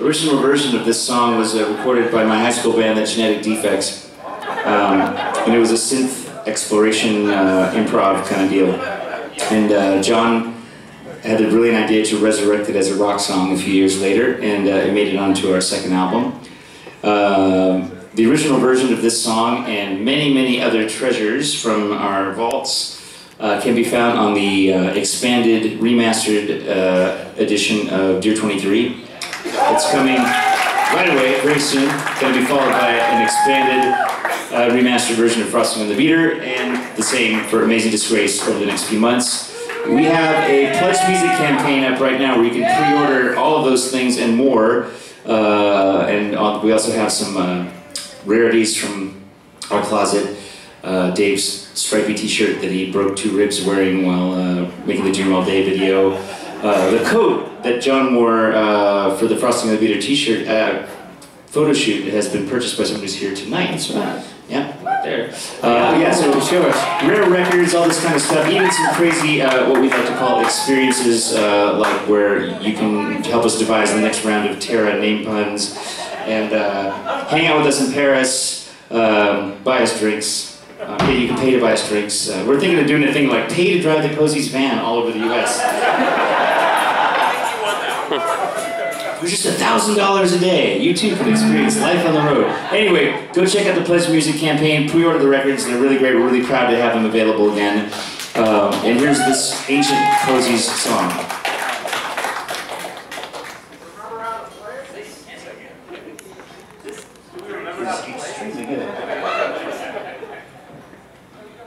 original version of this song was uh, recorded by my high school band, the Genetic Defects. Um, and it was a synth exploration uh, improv kind of deal. And uh, John had the brilliant idea to resurrect it as a rock song a few years later, and uh, it made it onto our second album. Um, the original version of this song and many, many other treasures from our vaults uh, can be found on the uh, expanded, remastered uh, edition of Dear 23. It's coming right away, very soon. Going to be followed by an expanded, uh, remastered version of Frosting on the Beater, and the same for Amazing Disgrace over the next few months. We have a Pledge Music campaign up right now where you can pre-order all of those things and more. Uh, and we also have some uh, rarities from our closet. Uh, Dave's stripy t-shirt that he broke two ribs wearing while uh, making the Dream All Day video. Uh, the coat that John wore uh, for the Frosting of the Beater t-shirt uh, photo shoot has been purchased by someone who's here tonight. That's right. Yeah, right there. Uh, yeah, so show us rare records, all this kind of stuff, even some crazy, uh, what we like to call experiences, uh, like where you can help us devise the next round of Terra name puns, and uh, hang out with us in Paris, um, buy us drinks. Uh, yeah, you can pay to buy us drinks. Uh, we're thinking of doing a thing like pay to drive the Posies' van all over the U.S. For just a thousand dollars a day, you too can experience life on the road. Anyway, go check out the Pledge Music campaign. Pre-order the records; they're really great. We're really proud to have them available again. Um, and here's this ancient Posies song.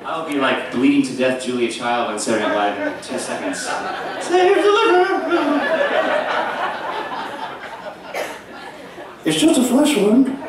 I'll be like bleeding to death Julia Child on Saturday Night Live in two seconds. Save the It's just a flesh wound.